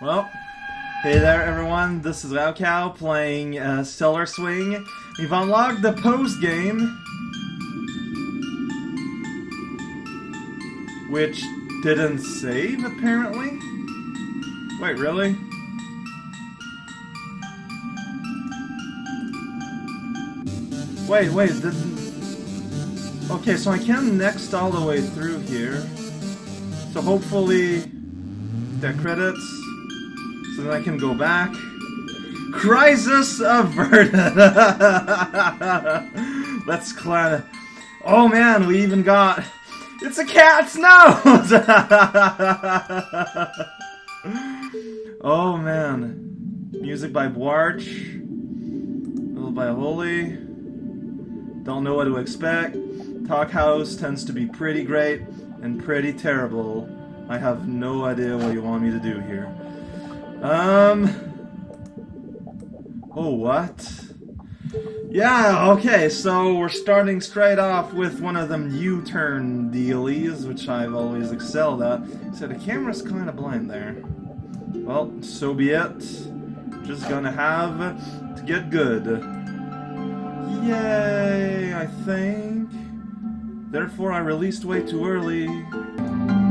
Well, hey there everyone, this is raocow playing uh, Stellar Swing. We've unlocked the post game, which didn't save apparently. Wait, really? Wait, wait, didn't... Okay, so I can next all the way through here. So hopefully... The credits. So then I can go back. Crisis averted! Let's climb. Oh man, we even got... It's a cat's nose! oh man. Music by Bwarch. Little by Holy. Don't know what to expect. Talkhaus tends to be pretty great and pretty terrible. I have no idea what you want me to do here. Um. Oh, what? Yeah, okay, so we're starting straight off with one of them U-turn dealies, which I've always excelled at. So the camera's kind of blind there. Well, so be it. Just gonna have to get good. Yay, I think. Therefore, I released way too early.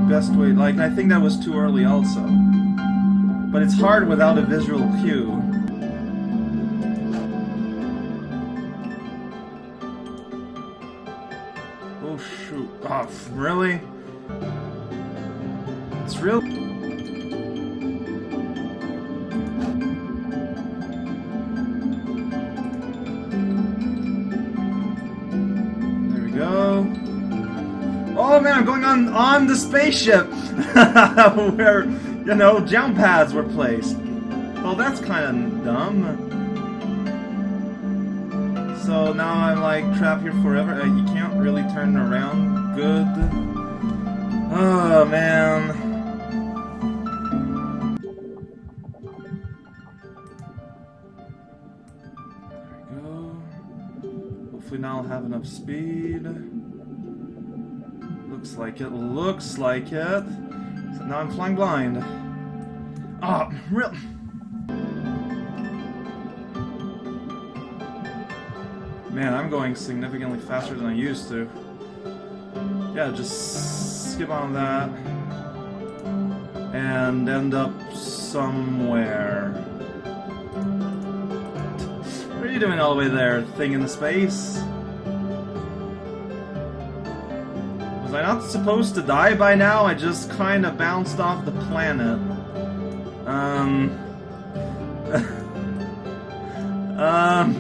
Best way, like, I think that was too early also. But it's hard without a visual cue. Oh shoot. Oh, really? It's real. There we go. Oh man, I'm going on on the spaceship where you know jump pads were placed. Well, that's kind of dumb. So now I'm like trapped here forever. Uh, you can't really turn around. Good. Oh man. There we go. Hopefully now I'll have enough speed. Looks like it. Looks like it. Now I'm flying blind. Ah, oh, real. Man, I'm going significantly faster than I used to. Yeah, just skip on that. And end up somewhere. What are you doing all the way there, thing in the space? Was I not supposed to die by now? I just kind of bounced off the planet. Um... um...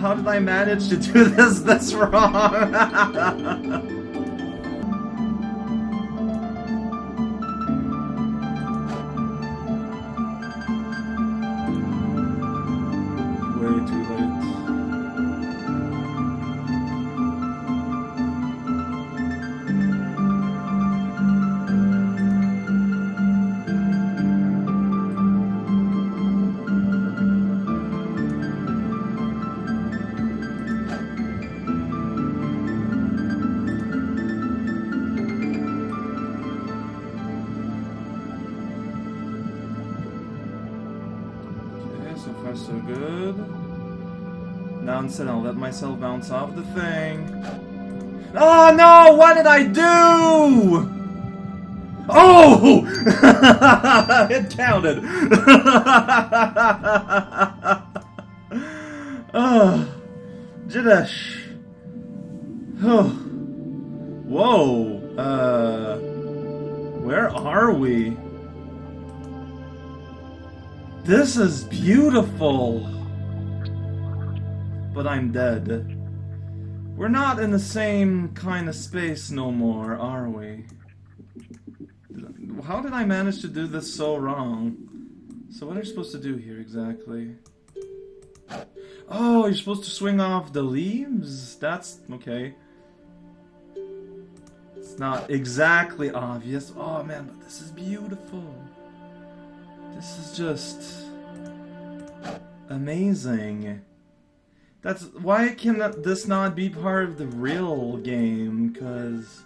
How did I manage to do this this wrong? Instead I'll let myself bounce off the thing. Oh no! What did I do? Oh! it counted. oh, Jidesh. Oh. Whoa. Uh, where are we? This is beautiful. But I'm dead. We're not in the same kind of space no more, are we? How did I manage to do this so wrong? So what are you supposed to do here exactly? Oh, you're supposed to swing off the leaves? That's okay. It's not exactly obvious. Oh man, but this is beautiful. This is just amazing. That's why can this not be part of the real game? Cause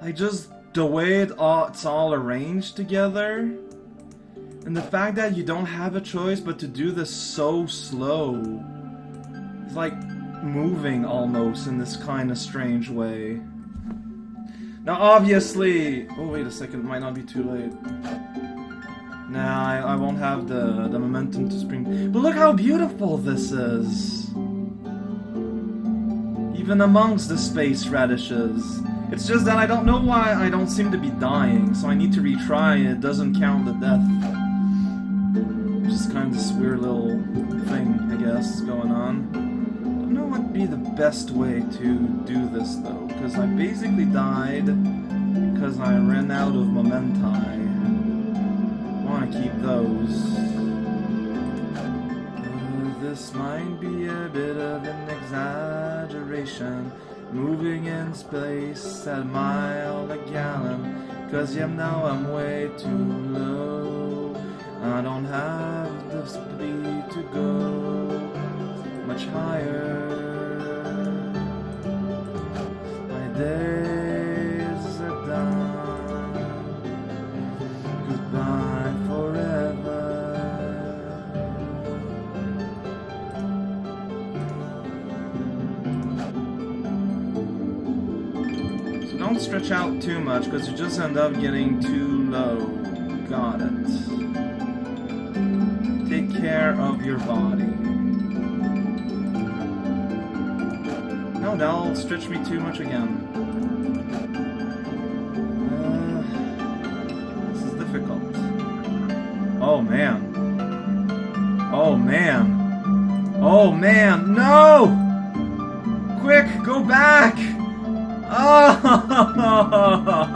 I just the way it all, it's all arranged together, and the fact that you don't have a choice but to do this so slow. It's like moving almost in this kind of strange way. Now, obviously... Oh, wait a second. Might not be too late. Nah, I, I won't have the, the momentum to spring. But look how beautiful this is! Even amongst the space radishes. It's just that I don't know why I don't seem to be dying, so I need to retry it doesn't count the death. Just kind of this weird little thing, I guess, going on. I don't know what would be the best way to do this, though, because I basically died because I ran out of momenti. I want to keep those. Uh, this might be a bit of an exaggeration. Moving in space at a mile a gallon. Cause you know I'm way too low. I don't have the speed to go much higher. Stretch out too much because you just end up getting too low. Got it. Take care of your body. No, that'll stretch me too much again. Uh, this is difficult. Oh man. Oh man. Oh man. No! Quick, go back! Oh!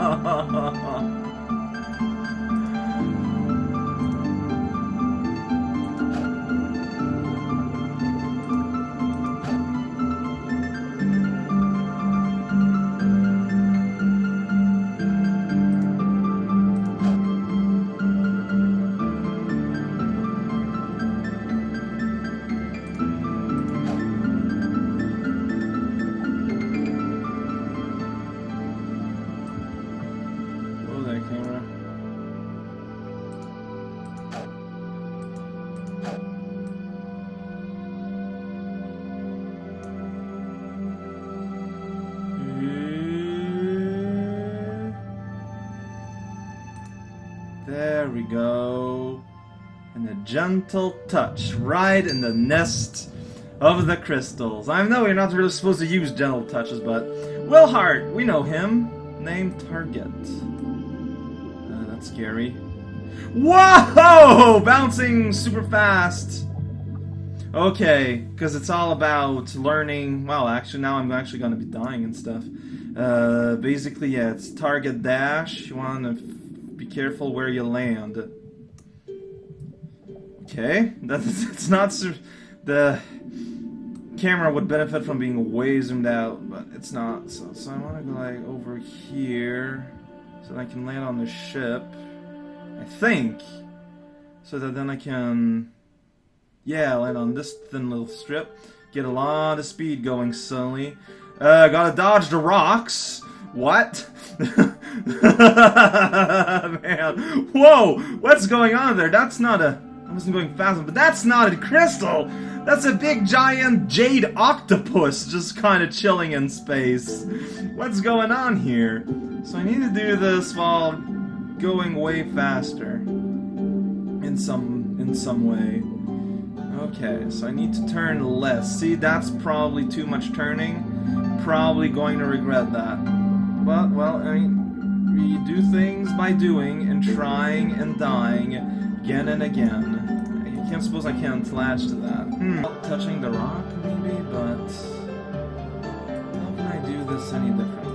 There we go. And a gentle touch right in the nest of the crystals. I know you're not really supposed to use gentle touches, but Will Hart, we know him. Name target. Uh, that's scary. Whoa! Bouncing super fast. Okay, because it's all about learning. Well, actually, now I'm actually going to be dying and stuff. Uh, basically, yeah, it's target dash. You want to careful where you land. Okay, that's it's not the camera would benefit from being way zoomed out, but it's not. So, so I want to go like over here, so that I can land on the ship. I think, so that then I can, yeah, land on this thin little strip, get a lot of speed going slowly. Uh, gotta dodge the rocks. What? Man, whoa! What's going on there? That's not a. I wasn't going fast, but that's not a crystal. That's a big giant jade octopus just kind of chilling in space. What's going on here? So I need to do this while going way faster. In some in some way. Okay, so I need to turn less. See, that's probably too much turning. Probably going to regret that. But well, I mean, we do things by doing and trying and dying again and again. I can't suppose I can't latch to that. Hmm. Touching the rock, maybe, but how can I do this any differently?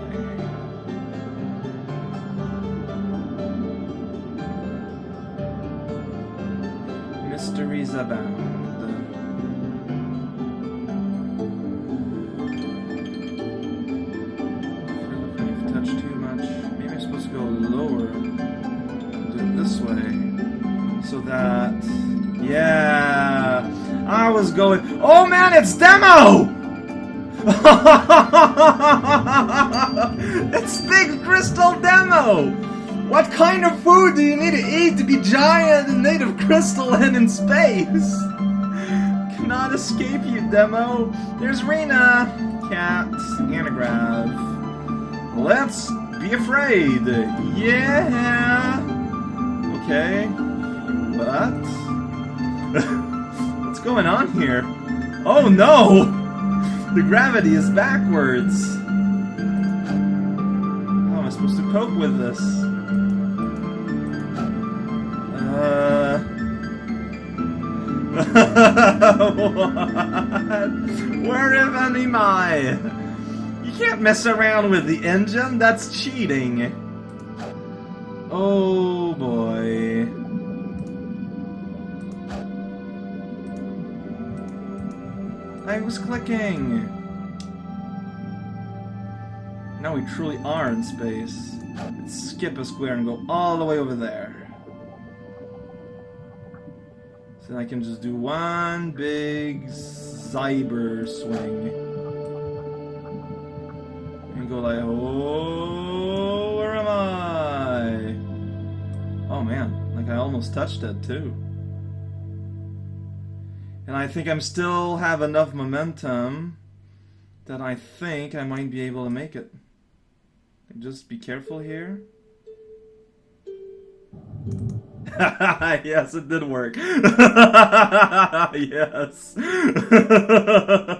Mysteries abound. I was going. Oh man, it's demo! It's Big Crystal Demo! What kind of food do you need to eat to be giant and made of crystal and in space? Cannot escape you, Demo. There's Rena, Cat, and a Grav. Let's be afraid. Yeah. Okay. But going on here? Oh no! The gravity is backwards. How am I supposed to cope with this? Uh. Where am I? You can't mess around with the engine, that's cheating. Oh boy. I was clicking! Now we truly are in space. Let's skip a square and go all the way over there. So I can just do one big cyber swing. And go like, oh, where am I? Oh man, like I almost touched it too. And I think I'm still have enough momentum that I think I might be able to make it. Just be careful here. yes, it did work. yes.